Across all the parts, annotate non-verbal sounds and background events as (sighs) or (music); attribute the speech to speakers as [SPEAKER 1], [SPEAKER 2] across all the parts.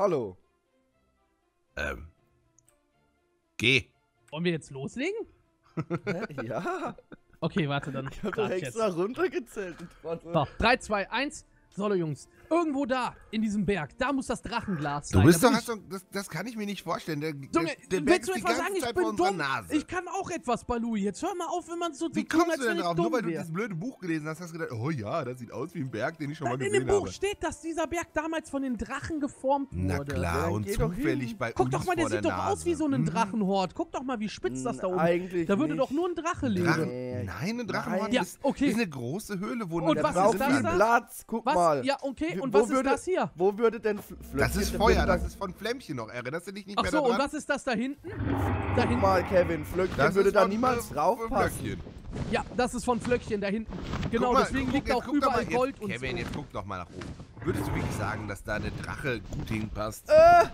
[SPEAKER 1] Hallo.
[SPEAKER 2] Ähm. Geh.
[SPEAKER 3] Wollen wir jetzt loslegen? (laughs)
[SPEAKER 1] Ja,
[SPEAKER 3] Okay, warte, dann.
[SPEAKER 1] ich hab
[SPEAKER 3] ich
[SPEAKER 1] extra runtergezählt. du Trottel.
[SPEAKER 3] So, 3, 2, 1. Solo, Jungs. Irgendwo da, in diesem Berg, da muss das Drachenglas
[SPEAKER 2] Du
[SPEAKER 3] sein.
[SPEAKER 2] bist
[SPEAKER 3] Da
[SPEAKER 2] doch,
[SPEAKER 3] bin
[SPEAKER 2] doch das, das kann ich mir nicht vorstellen. Der, der,
[SPEAKER 3] Junge,
[SPEAKER 2] der Berg
[SPEAKER 3] willst du
[SPEAKER 2] ist die
[SPEAKER 3] etwa
[SPEAKER 2] ganze
[SPEAKER 3] sagen, ich
[SPEAKER 2] Zeit
[SPEAKER 3] bin
[SPEAKER 2] vor unserer
[SPEAKER 3] dumm?
[SPEAKER 2] Nase.
[SPEAKER 3] Ich kann auch etwas, Baloo. Jetzt hör mal auf, wenn man so
[SPEAKER 2] Wie
[SPEAKER 3] so tun,
[SPEAKER 2] kommst
[SPEAKER 3] als
[SPEAKER 2] du denn
[SPEAKER 3] ich
[SPEAKER 2] drauf? Nur weil du
[SPEAKER 3] wär.
[SPEAKER 2] dieses blöde Buch gelesen hast, hast du gedacht, oh ja, das sieht aus wie ein Berg, den ich schon mal
[SPEAKER 3] Nein, in
[SPEAKER 2] gesehen
[SPEAKER 3] dem Buch
[SPEAKER 2] habe.
[SPEAKER 3] steht, dass dieser Berg damals von den Drachen geformt
[SPEAKER 2] Na
[SPEAKER 3] wurde.
[SPEAKER 1] Ja,
[SPEAKER 2] klar,
[SPEAKER 1] dann
[SPEAKER 2] und zufällig bei
[SPEAKER 3] Guck
[SPEAKER 2] uns
[SPEAKER 3] doch mal, der
[SPEAKER 2] vor der
[SPEAKER 3] sieht doch aus wie so ein.
[SPEAKER 2] Mhm.
[SPEAKER 3] Drachenhort. Guck doch mal, wie spitz das da oben ist.
[SPEAKER 1] Eigentlich
[SPEAKER 3] Da würde doch nur ein Drache leben.
[SPEAKER 2] Nein, ein Drachenhort.
[SPEAKER 3] Ja,
[SPEAKER 2] ist, eine große Höhle, wo
[SPEAKER 3] was
[SPEAKER 2] Drachen
[SPEAKER 3] ist das da?
[SPEAKER 1] Platz, guck
[SPEAKER 3] Was?
[SPEAKER 1] Mal.
[SPEAKER 3] Ja, okay. Und
[SPEAKER 1] Wo
[SPEAKER 3] was ist
[SPEAKER 1] würde-
[SPEAKER 3] das hier?
[SPEAKER 1] Wo würde denn Fl
[SPEAKER 2] Das
[SPEAKER 1] Flöckchen-
[SPEAKER 2] ist Feuer, das
[SPEAKER 1] da-
[SPEAKER 2] ist von Flämmchen noch. Erinnerst du dich nicht
[SPEAKER 3] Ach
[SPEAKER 2] mehr
[SPEAKER 3] so, und
[SPEAKER 2] daran?
[SPEAKER 3] was ist das da hinten? Da
[SPEAKER 1] Guck
[SPEAKER 3] hinten.
[SPEAKER 1] mal, Kevin, Flöckchen
[SPEAKER 2] Das
[SPEAKER 1] würde
[SPEAKER 2] ist
[SPEAKER 1] da niemals draufpassen.
[SPEAKER 2] Flöckchen.
[SPEAKER 3] Ja, das ist von Flöckchen da hinten. Genau,
[SPEAKER 2] mal,
[SPEAKER 3] deswegen
[SPEAKER 2] guck,
[SPEAKER 3] liegt
[SPEAKER 2] jetzt
[SPEAKER 3] auch überall
[SPEAKER 2] mal,
[SPEAKER 3] Gold
[SPEAKER 2] jetzt,
[SPEAKER 3] und
[SPEAKER 2] Kevin,
[SPEAKER 3] so.
[SPEAKER 2] jetzt guck doch mal nach oben. Würdest du wirklich sagen, dass da eine Drache gut hinpasst?
[SPEAKER 1] Äh,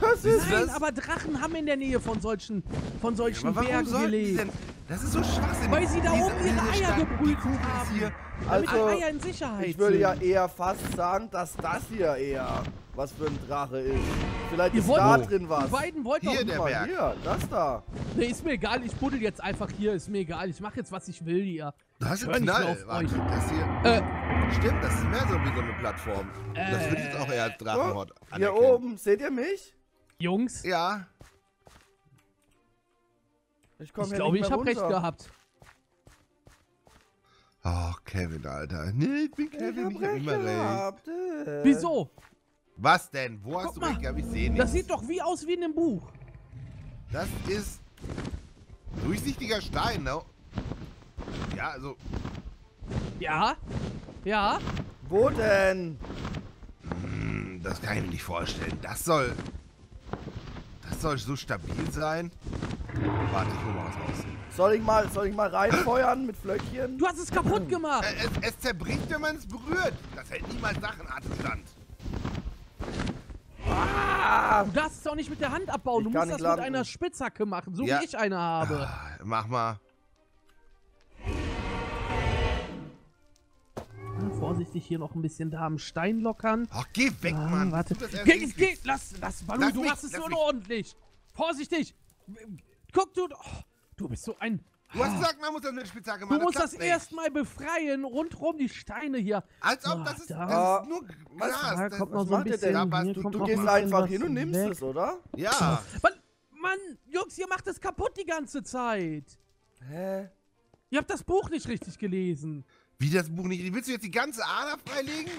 [SPEAKER 1] was ist
[SPEAKER 3] Nein,
[SPEAKER 1] das?
[SPEAKER 3] aber Drachen haben in der Nähe von solchen, von solchen
[SPEAKER 2] warum
[SPEAKER 3] Bergen gelebt.
[SPEAKER 2] Das ist so schwachsinnig.
[SPEAKER 3] Weil sie da
[SPEAKER 2] Diese-
[SPEAKER 3] oben ihre Eier
[SPEAKER 2] die ist
[SPEAKER 3] haben.
[SPEAKER 2] hier.
[SPEAKER 1] Also,
[SPEAKER 3] die Eier in Sicherheit
[SPEAKER 1] Ich würde
[SPEAKER 3] sind.
[SPEAKER 1] ja eher fast sagen, dass das hier eher was für ein Drache ist. Vielleicht
[SPEAKER 3] Ihr
[SPEAKER 1] ist
[SPEAKER 3] wollt-
[SPEAKER 1] da drin was.
[SPEAKER 3] Die beiden wollten
[SPEAKER 2] Hier
[SPEAKER 3] doch
[SPEAKER 2] der Berg.
[SPEAKER 1] hier, das da.
[SPEAKER 3] Nee, ist mir egal, ich buddel jetzt einfach hier, ist mir egal. Ich mache jetzt, was ich will hier. Hör nicht mehr
[SPEAKER 2] Knall. Warte, das hier.
[SPEAKER 3] Äh,
[SPEAKER 2] Stimmt, das ist mehr so wie so eine Plattform. das würde ich jetzt auch eher als Drachenhort
[SPEAKER 1] Oh, hier oben, seht ihr mich?
[SPEAKER 3] Jungs,
[SPEAKER 2] Ja.
[SPEAKER 1] Ich komme
[SPEAKER 3] ich glaube, ich habe recht gehabt.
[SPEAKER 2] Oh, Kevin, Alter. Nee, ich bin
[SPEAKER 1] Ich
[SPEAKER 2] Kevin,
[SPEAKER 1] hab
[SPEAKER 2] ich hab
[SPEAKER 1] recht
[SPEAKER 2] immer recht.
[SPEAKER 1] gehabt. äh.
[SPEAKER 3] Wieso?
[SPEAKER 2] Was denn? Wo hast
[SPEAKER 3] Guck
[SPEAKER 2] du
[SPEAKER 3] mal,
[SPEAKER 2] recht gehabt? Ich sehe
[SPEAKER 3] Das
[SPEAKER 2] nichts.
[SPEAKER 3] sieht doch wie aus wie in einem Buch.
[SPEAKER 2] Das ist durchsichtiger Stein, ne? Ja, also.
[SPEAKER 3] Ja? Ja?
[SPEAKER 1] Wo denn?
[SPEAKER 2] hm, Das kann ich mir nicht vorstellen. Das soll. Das soll so stabil sein. Warte, ich hol mal was raus.
[SPEAKER 1] Soll ich mal, soll ich mal reinfeuern mit Flöckchen?
[SPEAKER 3] Du hast es kaputt gemacht.
[SPEAKER 2] Äh, Es, es zerbricht, wenn man es berührt. Das hält niemals Drachenatemstand.
[SPEAKER 1] Ah!
[SPEAKER 3] Du darfst es auch nicht mit der Hand abbauen.
[SPEAKER 1] Ich
[SPEAKER 3] Du musst das
[SPEAKER 1] landen.
[SPEAKER 3] mit einer Spitzhacke machen, so
[SPEAKER 2] Ja.
[SPEAKER 3] wie ich eine habe.
[SPEAKER 2] Ah, mach mal.
[SPEAKER 3] Ja, vorsichtig hier noch ein bisschen da am Stein lockern.
[SPEAKER 2] Ach, geh weg,
[SPEAKER 3] Ah,
[SPEAKER 2] Mann.
[SPEAKER 3] warte. Geh, geh, lass, lass, Balu,
[SPEAKER 2] Lass
[SPEAKER 3] du
[SPEAKER 2] mich,
[SPEAKER 3] machst es so unordentlich. Vorsichtig. Guck, du, oh, du bist so ein...
[SPEAKER 2] Du hast gesagt, man muss das mit Spitzhacke
[SPEAKER 3] Du
[SPEAKER 2] machen.
[SPEAKER 3] musst das
[SPEAKER 2] nicht.
[SPEAKER 3] erstmal befreien, rundherum die Steine hier.
[SPEAKER 2] Als ob
[SPEAKER 3] Ah,
[SPEAKER 2] das ist,
[SPEAKER 3] da.
[SPEAKER 2] das ist nur? Glas.
[SPEAKER 3] Da
[SPEAKER 2] Das,
[SPEAKER 3] kommt
[SPEAKER 1] Was
[SPEAKER 3] so ein bisschen...
[SPEAKER 1] denn?
[SPEAKER 2] Ja, was, du-
[SPEAKER 1] Du gehst
[SPEAKER 3] ein
[SPEAKER 1] einfach hin und nimmst
[SPEAKER 3] weg.
[SPEAKER 1] es, oder?
[SPEAKER 2] ja.
[SPEAKER 3] Mann, Mann, Jungs, ihr macht es kaputt die ganze Zeit.
[SPEAKER 1] Hä?
[SPEAKER 3] Ihr habt das Buch nicht richtig gelesen.
[SPEAKER 2] Wie das Buch nicht. Willst du jetzt die ganze Ader freilegen?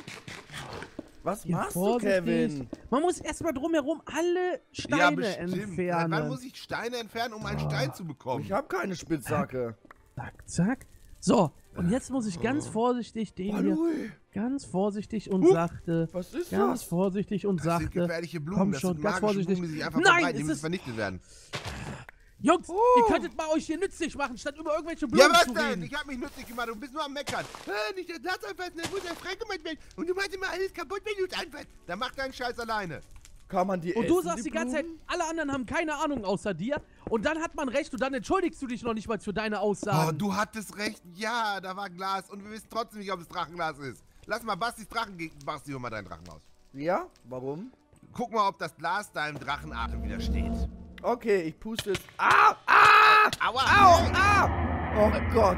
[SPEAKER 1] Was
[SPEAKER 3] Hier,
[SPEAKER 1] machst du. Kevin?
[SPEAKER 3] Man muss erstmal drumherum alle Steine entfernen.
[SPEAKER 2] Wann muss ich Steine entfernen, um einen Stein zu bekommen?
[SPEAKER 1] Ich habe keine Spitzhacke. (laughs)
[SPEAKER 3] Zack, zack. So, und jetzt muss ich ganz vorsichtig den hier,
[SPEAKER 1] Hallo,
[SPEAKER 3] ganz vorsichtig und
[SPEAKER 1] Huch,
[SPEAKER 3] sachte,
[SPEAKER 1] was ist
[SPEAKER 3] ganz
[SPEAKER 1] das?
[SPEAKER 3] vorsichtig und
[SPEAKER 2] das sind
[SPEAKER 3] sachte.
[SPEAKER 2] gefährliche Blumen.
[SPEAKER 3] Komm
[SPEAKER 2] das
[SPEAKER 3] schon,
[SPEAKER 2] sind
[SPEAKER 3] ganz vorsichtig.
[SPEAKER 2] Blumen, die sich einfach
[SPEAKER 3] Nein,
[SPEAKER 2] verbreiten, die
[SPEAKER 3] es
[SPEAKER 2] müssen
[SPEAKER 3] ist-
[SPEAKER 2] vernichtet werden.
[SPEAKER 3] Jungs,
[SPEAKER 1] Oh.
[SPEAKER 3] ihr könntet mal euch hier nützlich machen, statt über irgendwelche
[SPEAKER 2] Ja,
[SPEAKER 3] Blumen
[SPEAKER 2] was
[SPEAKER 3] zu
[SPEAKER 2] denn?
[SPEAKER 3] reden.
[SPEAKER 2] Ich hab mich nützlich gemacht. Du bist nur am Meckern. Äh, nicht das Glas anfassen, das muss ja freigemacht werden. Und du machst immer alles kaputt, wenn du es anfasst. Dann mach deinen Scheiß alleine.
[SPEAKER 1] Kann man die
[SPEAKER 3] Und
[SPEAKER 1] essen,
[SPEAKER 3] du sagst die ganze Zeit, alle anderen haben keine Ahnung außer dir. Und dann hat man recht und dann entschuldigst du dich noch nicht mal für deine
[SPEAKER 2] Oh,
[SPEAKER 3] Aussagen.
[SPEAKER 2] du hattest recht. Ja, da war Glas. Und wir wissen trotzdem nicht, ob es Drachenglas ist. Lass mal Bastis Drachen gegen. Basti, hol mal deinen Drachen aus.
[SPEAKER 1] Ja? Warum?
[SPEAKER 2] Guck mal, ob das Glas deinem Drachenatem widersteht.
[SPEAKER 1] Okay, ich puste es. Ah! Ah!
[SPEAKER 2] Aua!
[SPEAKER 1] Au! Ah! Oh Gott!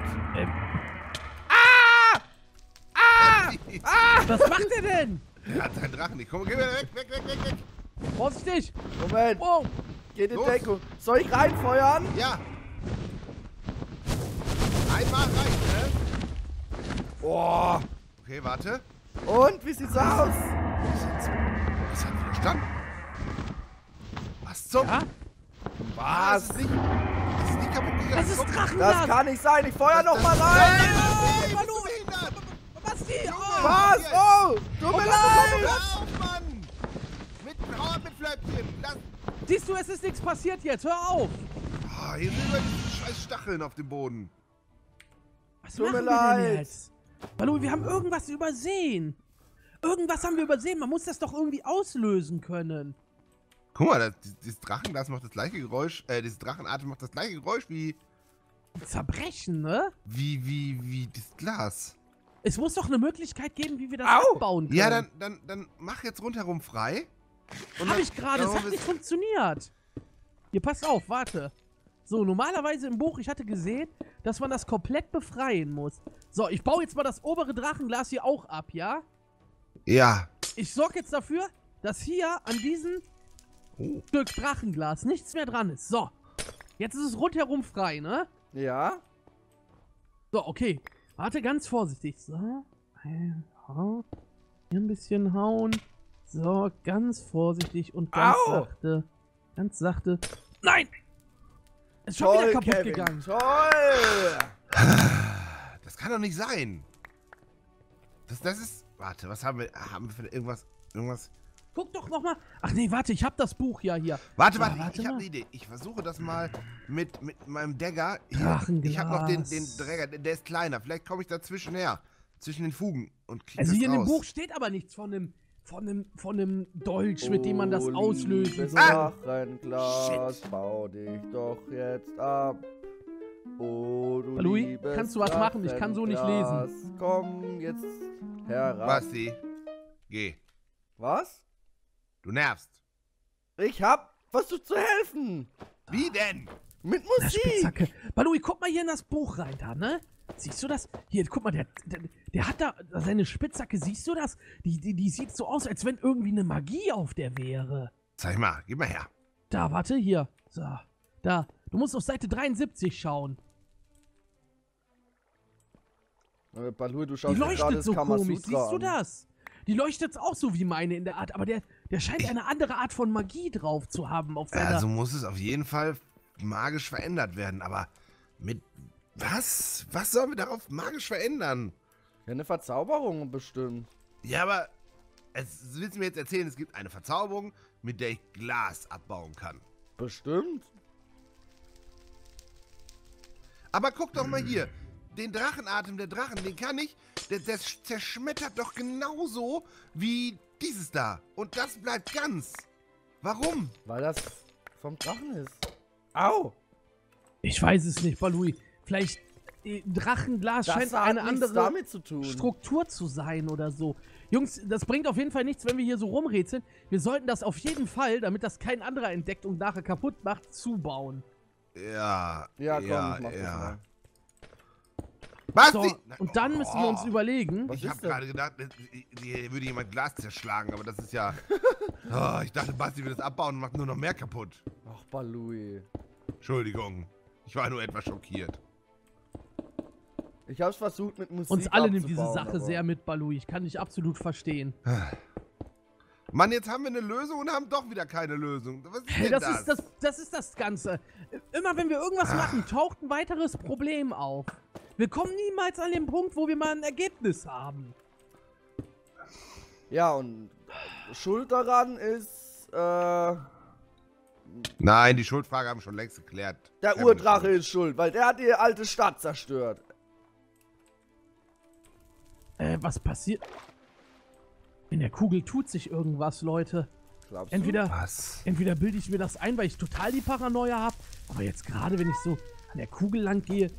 [SPEAKER 3] Was macht er denn?
[SPEAKER 2] Er hat seinen Drachen nicht. Komm, geh wieder weg, weg, weg, weg, weg.
[SPEAKER 3] Vorsichtig.
[SPEAKER 1] Moment,
[SPEAKER 3] Oh,
[SPEAKER 1] geht in
[SPEAKER 2] Los.
[SPEAKER 1] Deckung. Soll ich reinfeuern?
[SPEAKER 2] Ja. Einmal reicht, ne?
[SPEAKER 1] Boah!
[SPEAKER 2] Okay, warte.
[SPEAKER 1] Und, wie sieht's aus?
[SPEAKER 2] Was hat Widerstand? Was zum?
[SPEAKER 3] ja?
[SPEAKER 2] Was? Ist nicht, ist nicht kaputt gegangen.
[SPEAKER 3] Das ist
[SPEAKER 2] Guck.
[SPEAKER 3] Drachenglas.
[SPEAKER 1] Das kann nicht sein, ich feuer
[SPEAKER 2] Das-
[SPEAKER 1] noch mal
[SPEAKER 2] das-
[SPEAKER 1] rein!
[SPEAKER 2] Bist
[SPEAKER 3] Manu.
[SPEAKER 2] du behindert?
[SPEAKER 3] Basti, oh.
[SPEAKER 1] Was? Oh! Tut mir leid!
[SPEAKER 2] Hör auf, Mann! Mit Hau ab mit Flöckchen! Lass.
[SPEAKER 3] Siehst du, es ist nichts passiert jetzt. Hör auf.
[SPEAKER 2] Ah, hier sind über diese scheiß Stacheln auf dem Boden.
[SPEAKER 3] Was
[SPEAKER 1] Tut mir
[SPEAKER 3] wir
[SPEAKER 1] leid.
[SPEAKER 3] Balu, wir haben irgendwas übersehen. Irgendwas haben wir übersehen. Man muss das doch irgendwie auslösen können.
[SPEAKER 2] Guck mal, das, dieses Drachenglas macht das gleiche Geräusch, äh, dieses Drachenatem macht das gleiche Geräusch wie,
[SPEAKER 3] Zerbrechen, ne?
[SPEAKER 2] wie, wie, wie das Glas.
[SPEAKER 3] Es muss doch eine Möglichkeit geben, wie wir das
[SPEAKER 1] Au.
[SPEAKER 3] abbauen können.
[SPEAKER 2] Ja, dann, dann, dann mach jetzt rundherum frei. Und
[SPEAKER 3] Hab ich gerade, es hat nicht funktioniert. Hier, passt auf, warte. So, normalerweise im Buch, ich hatte gesehen, dass man das komplett befreien muss. So, ich baue jetzt mal das obere Drachenglas hier auch ab, ja?
[SPEAKER 2] Ja.
[SPEAKER 3] Ich sorge jetzt dafür, dass hier an diesem
[SPEAKER 2] Oh.
[SPEAKER 3] Stück Drachenglas nichts mehr dran ist. So, jetzt ist es rundherum frei, ne?
[SPEAKER 1] Ja?
[SPEAKER 3] So, okay. Warte, ganz vorsichtig. So, hier ein bisschen hauen. So, ganz vorsichtig und ganz
[SPEAKER 1] Au!
[SPEAKER 3] sachte. Ganz sachte. Nein! Ist schon wieder
[SPEAKER 1] Toll,
[SPEAKER 3] kaputt
[SPEAKER 1] Kevin.
[SPEAKER 3] gegangen.
[SPEAKER 1] Toll!
[SPEAKER 2] Das kann doch nicht sein. Das, das ist. Warte, was haben wir? Haben wir für irgendwas? Irgendwas?
[SPEAKER 3] Guck doch noch mal. Ach nee, warte, ich hab das Buch ja hier.
[SPEAKER 2] Warte,
[SPEAKER 3] Ja,
[SPEAKER 2] warte,
[SPEAKER 3] warte
[SPEAKER 2] ich habe
[SPEAKER 3] mal.
[SPEAKER 2] eine Idee. Ich versuche das mal mit, mit meinem Dagger. Ich habe noch den, den Dagger, der ist kleiner. Vielleicht komme ich dazwischen her. Zwischen den Fugen und kriege
[SPEAKER 3] Also
[SPEAKER 2] das
[SPEAKER 3] hier in dem
[SPEAKER 2] raus.
[SPEAKER 3] Buch steht aber nichts von einem von einem von einem Dolch, mit dem man das auslösen soll.
[SPEAKER 2] Ah!
[SPEAKER 1] Drachenglas, bau dich doch jetzt ab. Oh, du
[SPEAKER 3] Louis, kannst du was machen? Ich kann so nicht lesen.
[SPEAKER 1] Komm jetzt herab.
[SPEAKER 2] Basti, geh.
[SPEAKER 1] Was?
[SPEAKER 2] Du nervst.
[SPEAKER 1] Ich hab versucht zu helfen.
[SPEAKER 2] Wie denn?
[SPEAKER 1] Mit Musik.
[SPEAKER 3] Balui, guck mal hier in das Buch rein da, ne? Siehst du das? Hier, guck mal, der, der, der hat da seine Spitzhacke, siehst du das? Die, die, die sieht so aus, als wenn irgendwie eine Magie auf der wäre.
[SPEAKER 2] Zeig mal, gib mal her.
[SPEAKER 3] Da, warte, hier. So, da. Du musst auf Seite 73 schauen.
[SPEAKER 1] Äh, Balui, du
[SPEAKER 3] Die
[SPEAKER 1] schaust gerade
[SPEAKER 3] leuchtet so komisch, siehst du das? Die leuchtet auch so wie meine in der Art, aber der, der scheint eine andere Art von Magie drauf zu haben auf seiner...
[SPEAKER 2] Also muss es auf jeden Fall magisch verändert werden. Aber mit was? Was sollen wir darauf magisch verändern?
[SPEAKER 1] Ja, eine Verzauberung bestimmt.
[SPEAKER 2] Ja, aber es willst du mir jetzt erzählen, es gibt eine Verzauberung, mit der ich Glas abbauen kann.
[SPEAKER 1] Bestimmt.
[SPEAKER 2] Aber guck doch mal hier. Den Drachenatem der Drachen, den kann ich. Der, der zerschmettert doch genauso wie dieses da. Und das bleibt ganz. Warum?
[SPEAKER 1] Weil das vom Drachen ist. Au!
[SPEAKER 3] Ich weiß es nicht, Balui. Vielleicht äh, Drachenglas
[SPEAKER 1] Das
[SPEAKER 3] scheint eine andere
[SPEAKER 1] damit zu tun.
[SPEAKER 3] Struktur zu sein oder so. Jungs, das bringt auf jeden Fall nichts, wenn wir hier so rumrätseln. Wir sollten das auf jeden Fall, damit das kein anderer entdeckt und nachher kaputt macht, zubauen.
[SPEAKER 2] Ja.
[SPEAKER 1] Ja, komm,
[SPEAKER 2] ja,
[SPEAKER 1] ich mach das
[SPEAKER 2] ja.
[SPEAKER 1] mal.
[SPEAKER 2] Basti!
[SPEAKER 3] So, und dann müssen wir uns
[SPEAKER 2] Oh.
[SPEAKER 3] überlegen.
[SPEAKER 1] Was
[SPEAKER 2] Ich habe gerade gedacht, hier würde jemand Glas zerschlagen, aber das ist ja. (laughs) Oh, ich dachte, Basti will das abbauen und macht nur noch mehr kaputt.
[SPEAKER 1] Ach, Balui.
[SPEAKER 2] Entschuldigung. Ich war nur etwas schockiert.
[SPEAKER 1] Ich hab's versucht mit Musik
[SPEAKER 3] Uns alle nimmt diese Sache
[SPEAKER 1] aber-
[SPEAKER 3] sehr mit, Balui. Ich kann dich absolut verstehen. (sighs)
[SPEAKER 2] Mann, jetzt haben wir eine Lösung und haben doch wieder keine Lösung. Was ist
[SPEAKER 3] das,
[SPEAKER 2] das?
[SPEAKER 3] Ist das, das ist das Ganze. Immer wenn wir irgendwas machen, taucht ein weiteres Problem auf. Wir kommen niemals an den Punkt, wo wir mal ein Ergebnis haben.
[SPEAKER 1] Ja, und Schuld daran ist, äh,
[SPEAKER 2] Nein, die Schuldfrage haben wir schon längst geklärt.
[SPEAKER 1] der Urdrache
[SPEAKER 2] schuld.
[SPEAKER 1] ist schuld, weil der hat die alte Stadt zerstört.
[SPEAKER 3] Äh, was passiert? In der Kugel tut sich irgendwas, Leute.
[SPEAKER 1] Glaubst du?
[SPEAKER 3] Entweder,
[SPEAKER 2] Was?
[SPEAKER 3] entweder bilde ich mir das ein, weil ich total die Paranoia habe, aber jetzt gerade, wenn ich so an der Kugel lang gehe,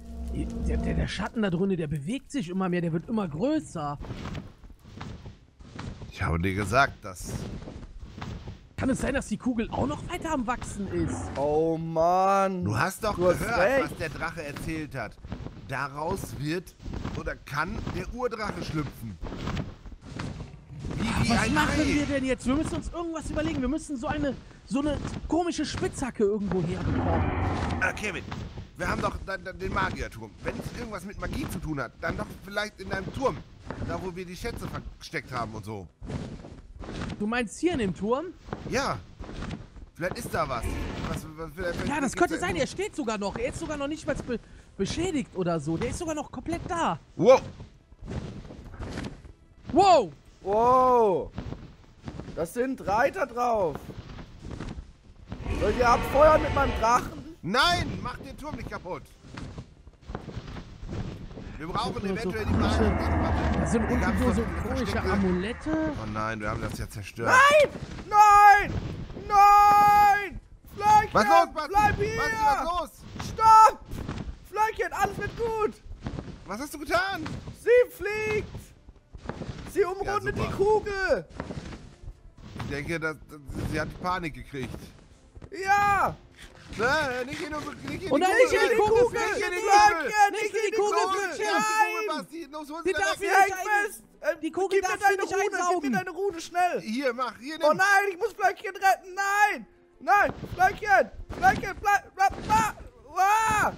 [SPEAKER 3] der, der, der Schatten da drinnen, der bewegt sich immer mehr, der wird immer größer.
[SPEAKER 2] Ich habe dir gesagt, dass.
[SPEAKER 3] Kann es sein, dass die Kugel auch noch weiter am Wachsen ist?
[SPEAKER 1] Oh Mann.
[SPEAKER 2] Du hast doch
[SPEAKER 1] Du hast
[SPEAKER 2] gehört,
[SPEAKER 1] recht.
[SPEAKER 2] was der Drache erzählt hat. Daraus wird oder kann der Urdrache schlüpfen. Wie, wie
[SPEAKER 3] Was machen
[SPEAKER 2] Ei.
[SPEAKER 3] wir denn jetzt? Wir müssen uns irgendwas überlegen. Wir müssen so eine, so eine komische Spitzhacke irgendwo herbekommen.
[SPEAKER 2] Ah, Kevin, wir haben doch den Magierturm. Wenn es irgendwas mit Magie zu tun hat, dann doch vielleicht in deinem Turm. Da, wo wir die Schätze versteckt haben und so.
[SPEAKER 3] Du meinst hier in dem Turm?
[SPEAKER 2] Ja. Vielleicht ist da was. was, was vielleicht,
[SPEAKER 3] Ja, das könnte sein. Er steht sogar noch. Er ist sogar noch nicht mal be beschädigt oder so. Der ist sogar noch komplett da.
[SPEAKER 2] Wow.
[SPEAKER 3] Wow!
[SPEAKER 1] Wow. Das sind Reiter drauf. Soll ich abfeuern mit meinem Drachen?
[SPEAKER 2] Nein, mach den Turm nicht kaputt. Wir brauchen
[SPEAKER 3] so
[SPEAKER 2] eventuell die Magie.
[SPEAKER 3] Das sind unten nur so komische Amulette.
[SPEAKER 2] Oh nein, wir haben das ja zerstört.
[SPEAKER 1] Nein! Nein! Fleichen!
[SPEAKER 2] Was los, Basti?
[SPEAKER 1] Bleib hier!
[SPEAKER 2] Basti, was los?
[SPEAKER 1] Stopp! Fleichen, alles wird gut!
[SPEAKER 2] Was hast du getan?
[SPEAKER 1] Sie fliegt! Sie umrundet
[SPEAKER 2] super.
[SPEAKER 1] die Kugel!
[SPEAKER 2] Ich denke, dass, dass sie hat Panik gekriegt.
[SPEAKER 1] Ja!
[SPEAKER 2] Ne, nicht in, die- nicht in
[SPEAKER 3] Und
[SPEAKER 2] die
[SPEAKER 3] dann
[SPEAKER 2] Kugel.
[SPEAKER 3] nicht in die Kugel,
[SPEAKER 2] Nicht in die Kugel.
[SPEAKER 1] nicht
[SPEAKER 3] in die Kugel,
[SPEAKER 2] in die! Kugel,
[SPEAKER 3] Die darf nicht
[SPEAKER 1] fest! Ähm,
[SPEAKER 3] Die Kugel darf nicht
[SPEAKER 1] Rune, gib
[SPEAKER 3] einsaugen.
[SPEAKER 1] mir deine Rune, schnell!
[SPEAKER 2] Hier, mach, hier,
[SPEAKER 1] Oh
[SPEAKER 2] nimm.
[SPEAKER 1] nein, ich muss Flöckchen retten! Nein! Nein! Flöckchen! Flöckchen, bleib! Bleib! Bleib,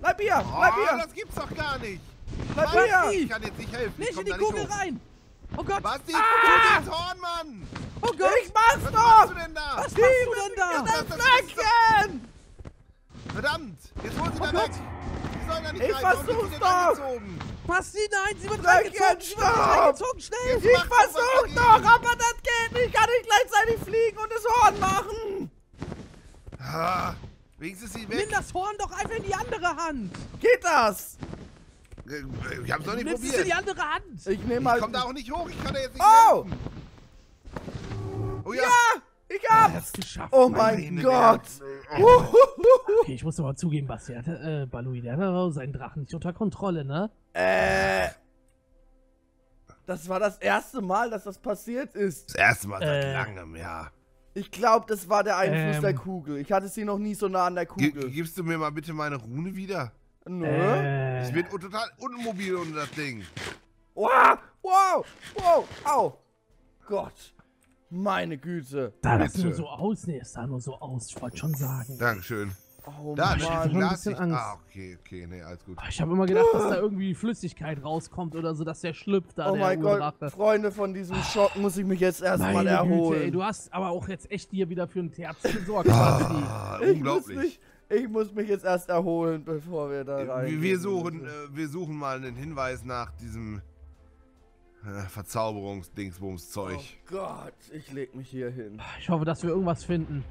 [SPEAKER 1] bleib hier! Bleib
[SPEAKER 2] Oh,
[SPEAKER 1] hier!
[SPEAKER 2] das gibt's doch gar nicht.
[SPEAKER 1] Bleib hier!
[SPEAKER 2] Ich kann jetzt nicht helfen. ich
[SPEAKER 3] Nicht in die Kugel rein! Oh Gott!
[SPEAKER 2] Basti,
[SPEAKER 1] Ah!
[SPEAKER 2] ins Horn, Mann.
[SPEAKER 3] Oh Gott!
[SPEAKER 1] Ich mach's
[SPEAKER 2] Was machst du
[SPEAKER 1] doch!
[SPEAKER 2] denn da?
[SPEAKER 3] Was machst du denn da?
[SPEAKER 2] Das- das-
[SPEAKER 1] Flöckchen!
[SPEAKER 2] Verdammt, jetzt hol sie
[SPEAKER 3] Oh
[SPEAKER 2] da
[SPEAKER 3] Gott.
[SPEAKER 2] weg. Sie sollen da nicht
[SPEAKER 1] Ich
[SPEAKER 2] rein.
[SPEAKER 1] Versuch's doch.
[SPEAKER 3] Basti, nein! Sie wird reingezogen! Sie wird reingezogen! Schnell!
[SPEAKER 2] Jetzt
[SPEAKER 1] Ich
[SPEAKER 2] doch was
[SPEAKER 1] versuch doch, aber das geht nicht! Ich kann nicht gleichzeitig fliegen und das Horn machen!
[SPEAKER 2] Ah, wenigstens sie
[SPEAKER 3] Nimm
[SPEAKER 2] weg.
[SPEAKER 3] das Horn doch einfach in die andere Hand!
[SPEAKER 1] Geht das?
[SPEAKER 2] Äh, Ich hab's noch nicht
[SPEAKER 3] es in die
[SPEAKER 2] probiert.
[SPEAKER 3] andere Hand!
[SPEAKER 1] Ich nehme
[SPEAKER 2] Ich
[SPEAKER 1] mal.
[SPEAKER 2] komm da auch nicht hoch. Ich kann da jetzt nicht
[SPEAKER 1] Oh!
[SPEAKER 2] helfen. Oh ja.
[SPEAKER 1] Ja! Ich hab's!
[SPEAKER 3] Geschafft!
[SPEAKER 1] Oh mein Gott!
[SPEAKER 3] Okay, ich muss aber zugeben, Basti, hatte, äh, Balui, der hat aber seinen Drachen nicht unter Kontrolle, ne?
[SPEAKER 1] Äh. Das war das erste Mal, dass das passiert ist.
[SPEAKER 2] Das erste Mal seit
[SPEAKER 3] Äh.
[SPEAKER 2] langem, ja.
[SPEAKER 1] Ich glaube, das war der Einfluss
[SPEAKER 3] Ähm.
[SPEAKER 1] der Kugel. Ich hatte sie noch nie so nah an der
[SPEAKER 2] Ge
[SPEAKER 1] Kugel.
[SPEAKER 2] gibst du mir mal bitte meine Rune wieder?
[SPEAKER 1] Nö.
[SPEAKER 3] Äh,
[SPEAKER 2] Ich bin total unmobil unter das Ding.
[SPEAKER 1] Wow! Wow! Wow! Au! Gott! Meine Güte!
[SPEAKER 3] sah das nur so aus? Nee, es sah nur so aus, ich wollte schon sagen.
[SPEAKER 2] Dankeschön.
[SPEAKER 1] Oh
[SPEAKER 2] Da,
[SPEAKER 3] Mann. Ich hab
[SPEAKER 2] ist
[SPEAKER 3] ein bisschen
[SPEAKER 2] Ich,
[SPEAKER 3] Angst.
[SPEAKER 2] ah, okay, okay, nee, alles gut.
[SPEAKER 3] Ah, Ich habe immer gedacht, dass da irgendwie Flüssigkeit rauskommt oder so, dass der schlüpft da,
[SPEAKER 1] Oh
[SPEAKER 3] der
[SPEAKER 1] mein Gott. Freunde, von diesem Schock muss ich mich jetzt erstmal erholen.
[SPEAKER 3] Güte, ey, du hast aber auch jetzt echt dir wieder für einen Terz gesorgt.
[SPEAKER 2] Ah,
[SPEAKER 1] ich, muss
[SPEAKER 2] unglaublich.
[SPEAKER 1] Ich muss mich jetzt erst erholen, bevor wir da rein.
[SPEAKER 2] Wir, wir, suchen, äh, wir suchen mal einen Hinweis nach diesem äh, Verzauberungsdingsbums-Zeug.
[SPEAKER 1] Oh Gott, ich leg mich hier hin.
[SPEAKER 3] Ich hoffe, dass wir irgendwas finden.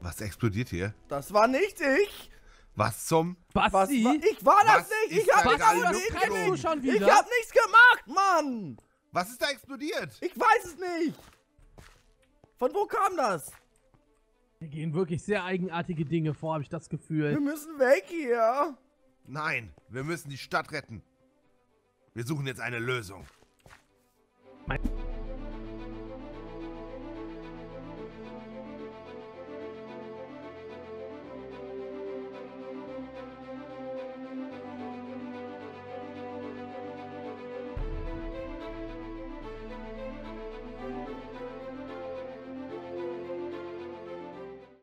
[SPEAKER 2] Was explodiert hier?
[SPEAKER 1] Das war nicht ich!
[SPEAKER 2] Was zum?
[SPEAKER 1] Was
[SPEAKER 3] Basti,
[SPEAKER 1] war, ich war das
[SPEAKER 2] Was
[SPEAKER 1] nicht! Ich hab
[SPEAKER 2] da
[SPEAKER 1] nicht
[SPEAKER 2] gerade
[SPEAKER 1] auf
[SPEAKER 2] los?
[SPEAKER 1] den
[SPEAKER 2] kannst
[SPEAKER 1] gelegt.
[SPEAKER 3] du schon
[SPEAKER 1] Ich hab nichts gemacht, Mann!
[SPEAKER 2] Was ist da explodiert?
[SPEAKER 1] Ich weiß es nicht! Von wo kam das?
[SPEAKER 3] Hier gehen wirklich sehr eigenartige Dinge vor, habe ich das
[SPEAKER 1] Wir
[SPEAKER 3] Gefühl.
[SPEAKER 1] müssen weg hier!
[SPEAKER 2] Nein, wir müssen die Stadt retten. Wir suchen jetzt eine Lösung.
[SPEAKER 3] Mein